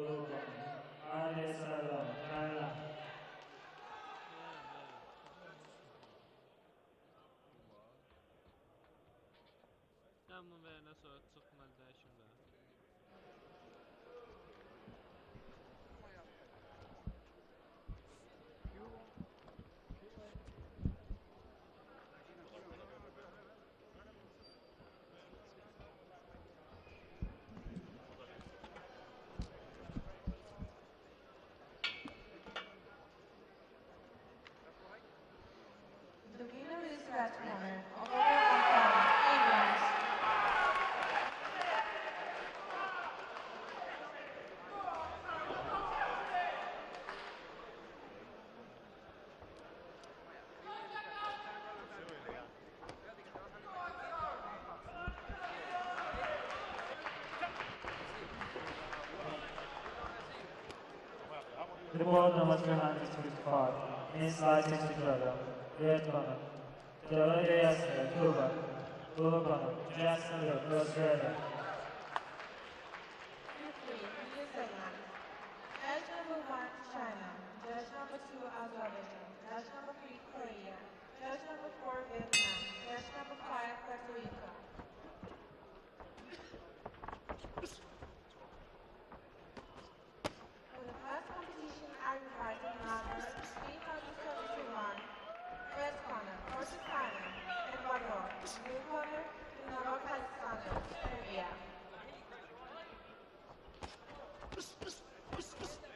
Bulungan, Ate Sarah Kala. Tamam ben Tribhuvan नमस्कारणानि स्मृत्वात् may स्वाचित्रं वेत्पनं जलदेयस्य Dhruv ध्रुवपनं जयस्य ध्रुवस्य Psst, psst.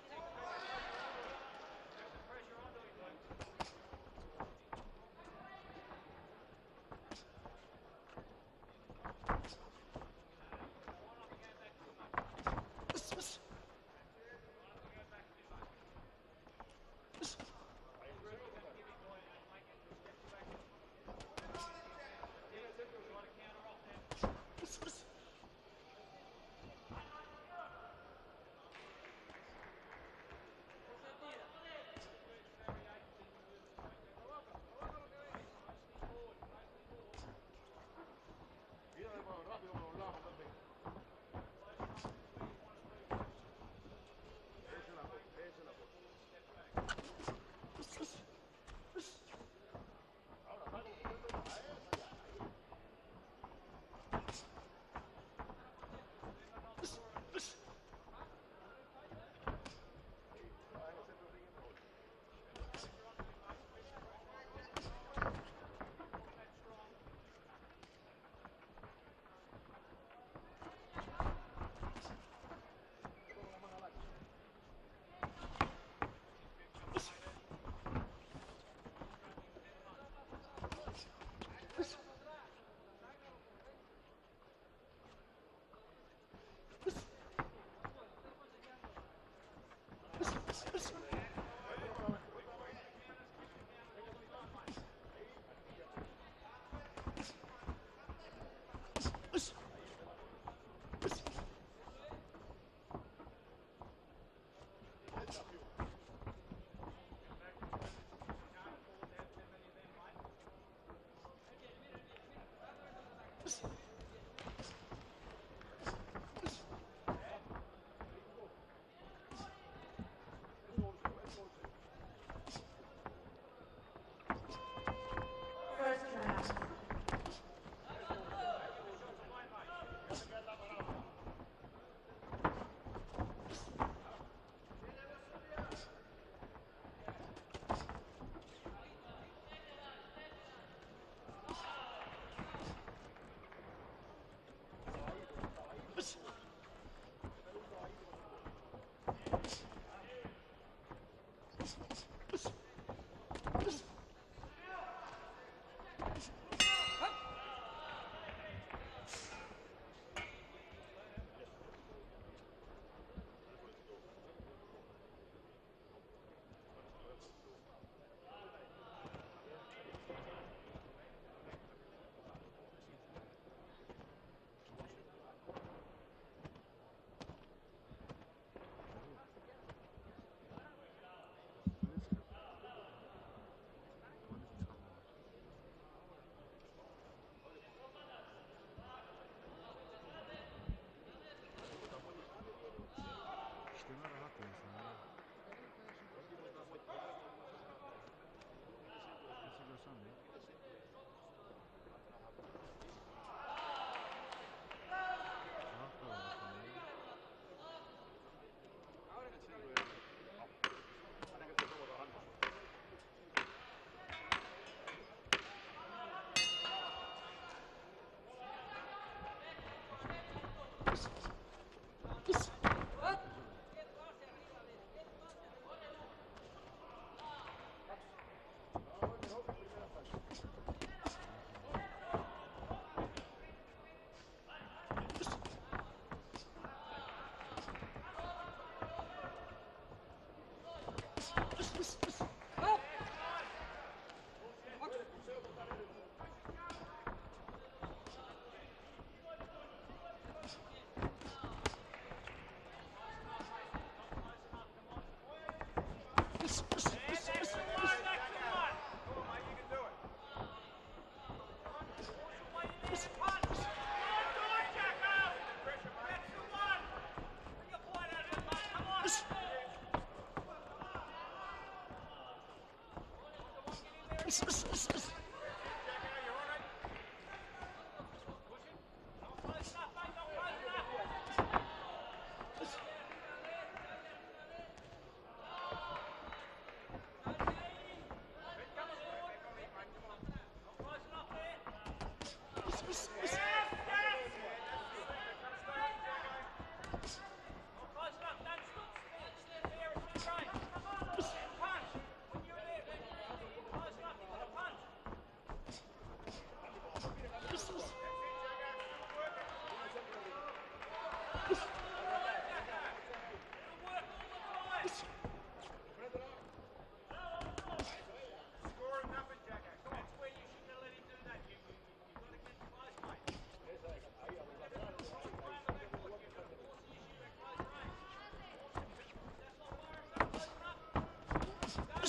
Psst, psst.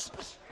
Second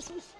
Christmas?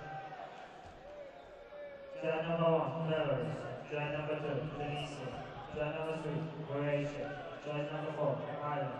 Try number one, Netherlands. Try number two, Denise. Try number three, Croatia. Try number four, Ireland.